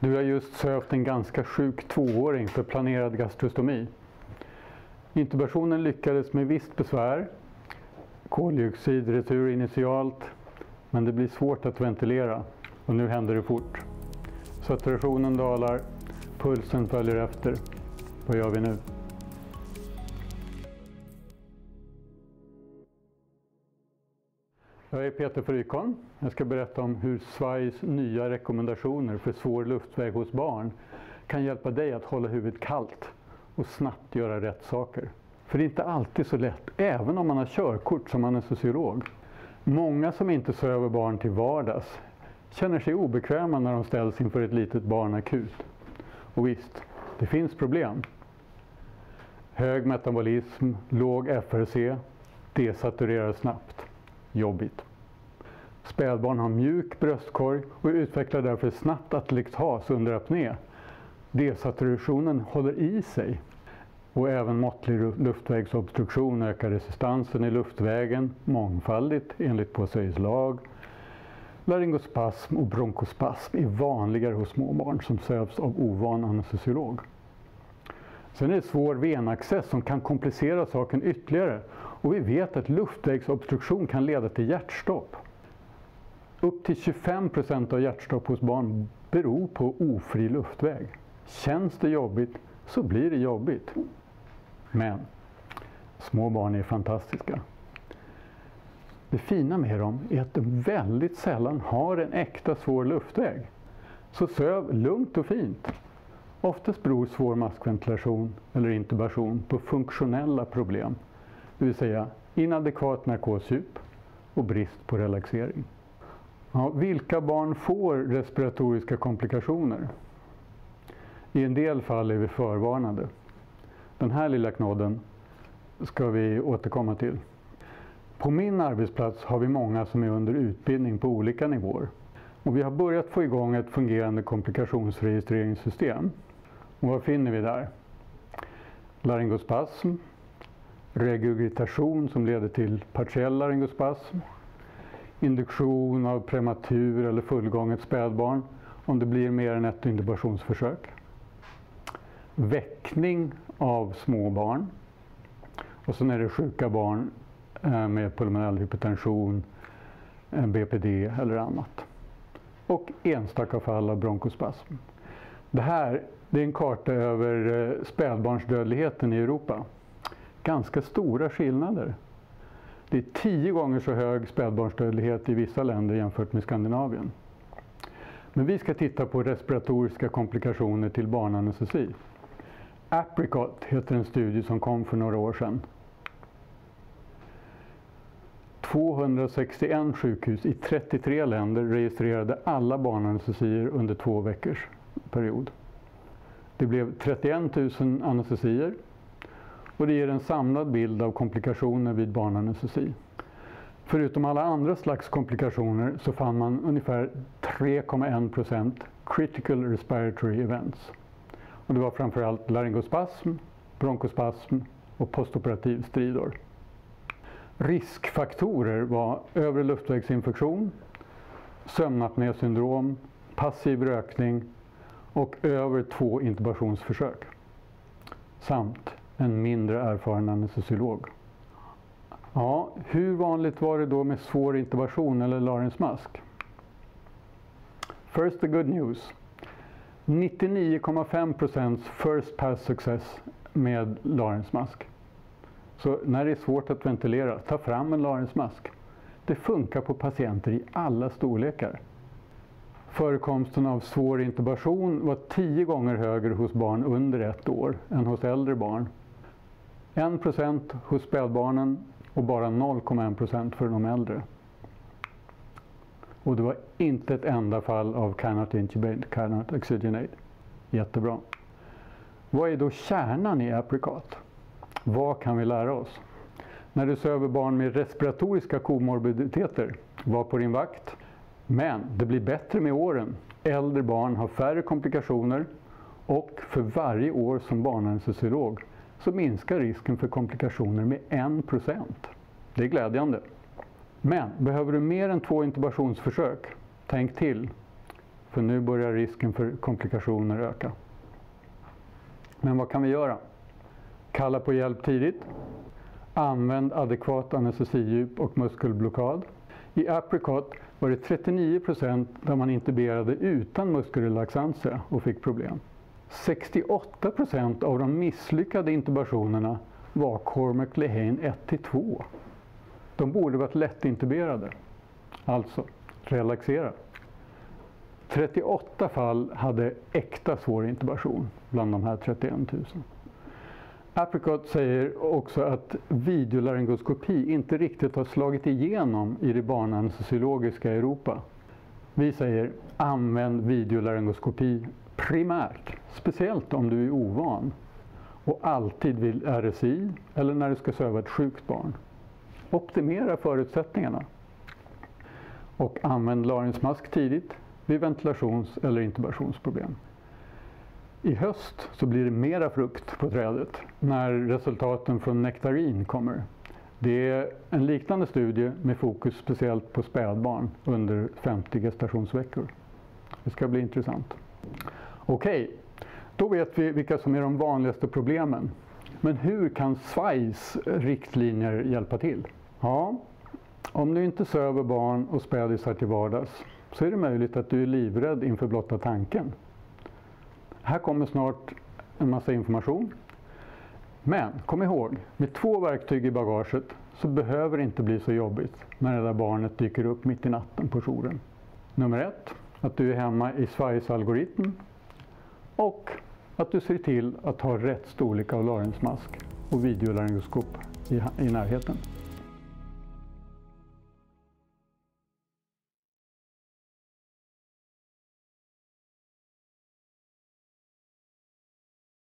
Du har just sövt en ganska sjuk tvååring för planerad gastrostomi. Intubationen lyckades med visst besvär. Koldioxidretur initialt, men det blir svårt att ventilera och nu händer det fort. Saturationen dalar, pulsen följer efter. Vad gör vi nu? Jag är Peter Frykholm. Jag ska berätta om hur Sveriges nya rekommendationer för svår luftväg hos barn kan hjälpa dig att hålla huvudet kallt och snabbt göra rätt saker. För det är inte alltid så lätt, även om man har körkort som man är sociolog. Många som inte söver barn till vardags känner sig obekväma när de ställs inför ett litet barn akut. Och visst, det finns problem. Hög metabolism, låg FRC, desaturerar snabbt. Jobbigt. Spädbarn har mjuk bröstkorg och utvecklar därför snabbt atelektas under apné. Desaturationen håller i sig. Och även måttlig luftvägsobstruktion ökar resistansen i luftvägen mångfaldigt enligt Poiseuilles lag. Laryngospasm och bronkospasm är vanligare hos småbarn som sövs av ovan anestesiolog. Sen är det svår venaccess som kan komplicera saken ytterligare och vi vet att luftvägsobstruktion kan leda till hjärtstopp. Upp till 25 procent av hjärtstopp hos barn beror på ofri luftväg. Känns det jobbigt så blir det jobbigt. Men små barn är fantastiska. Det fina med dem är att de väldigt sällan har en äkta svår luftväg. Så söv lugnt och fint. Oftast beror svår maskventilation eller intubation på funktionella problem, det vill säga inadekvat narkosdjup och brist på relaxering. Ja, vilka barn får respiratoriska komplikationer? I en del fall är vi förvarnade. Den här lilla knodden ska vi återkomma till. På min arbetsplats har vi många som är under utbildning på olika nivåer. Och vi har börjat få igång ett fungerande komplikationsregistreringssystem. Och vad finner vi där? Laryngospasm, regurgitation som leder till partiell laryngospasm, induktion av prematur eller fullgånget spädbarn om det blir mer än ett intubationsförsök, väckning av små barn och sen är det sjuka barn eh, med pulmonell hypertension, eh, BPD eller annat. Och enstaka fall av bronkospasm. Det här det är en karta över eh, spädbarnsdödligheten i Europa. Ganska stora skillnader. Det är tio gånger så hög spädbarnsdödlighet i vissa länder jämfört med Skandinavien. Men vi ska titta på respiratoriska komplikationer till barnanestesi. Apricot heter en studie som kom för några år sedan. 261 sjukhus i 33 länder registrerade alla barnanestesier under två veckors period. Det blev 31 000 anestesier och det ger en samlad bild av komplikationer vid barnanestesi. Förutom alla andra slags komplikationer så fann man ungefär 3,1% critical respiratory events. Och det var framförallt laryngospasm, bronkospasm och postoperativ stridor. Riskfaktorer var övre luftvägsinfektion, sömnapnésyndrom, passiv rökning och över två intubationsförsök. Samt en mindre erfaren anestesiolog. Ja, hur vanligt var det då med svår intubation eller larensmask? First the good news. 99,5% first pass success med larensmask. Så när det är svårt att ventilera, ta fram en larensmask. Det funkar på patienter i alla storlekar. Förekomsten av svår intubation var tio gånger högre hos barn under ett år än hos äldre barn. 1% hos spädbarnen och bara 0,1% för de äldre. Och det var inte ett enda fall av cannot intubate, cannot oxygenate. Jättebra. Vad är då kärnan i apricot? Vad kan vi lära oss? När du söver barn med respiratoriska komorbiditeter, var på din vakt. Men det blir bättre med åren. Äldre barn har färre komplikationer och för varje år som barnanestesiolog så minskar risken för komplikationer med 1% Det är glädjande. Men behöver du mer än två intubationsförsök, tänk till. för nu börjar risken för komplikationer öka. Men vad kan vi göra? Kalla på hjälp tidigt. Använd adekvat anestesidjup och muskelblockad. I Apricot var det 39% där man intuberade utan muskelrelaxantia och fick problem. 68 procent av de misslyckade intubationerna var Cormac Lehane 1-2. De borde varit lättintuberade. Alltså, relaxera. 38 fall hade äkta svår intubation bland de här 31 000. Apricot säger också att videolaryngoskopi inte riktigt har slagit igenom i det barnanestesiologiska Europa. Vi säger använd videolaryngoskopi primärt, speciellt om du är ovan och alltid vid RSI eller när du ska söva ett sjukt barn. Optimera förutsättningarna och använd laringsmask tidigt vid ventilations eller intubationsproblem. I höst så blir det mera frukt på trädet när resultaten från Nektarin kommer. Det är en liknande studie med fokus speciellt på spädbarn under 50 gestationsveckor. Det ska bli intressant. Okej, då vet vi vilka som är de vanligaste problemen. Men hur kan SVAIs riktlinjer hjälpa till? Ja, om du inte söver barn och spädisar till vardags så är det möjligt att du är livrädd inför blotta tanken. Här kommer snart en massa information. Men kom ihåg, med två verktyg i bagaget så behöver det inte bli så jobbigt när det där barnet dyker upp mitt i natten på jouren. Nummer ett, att du är hemma i Sveriges algoritm och att du ser till att ha rätt storlek av larynxmask och videolaryngoskop i, i närheten.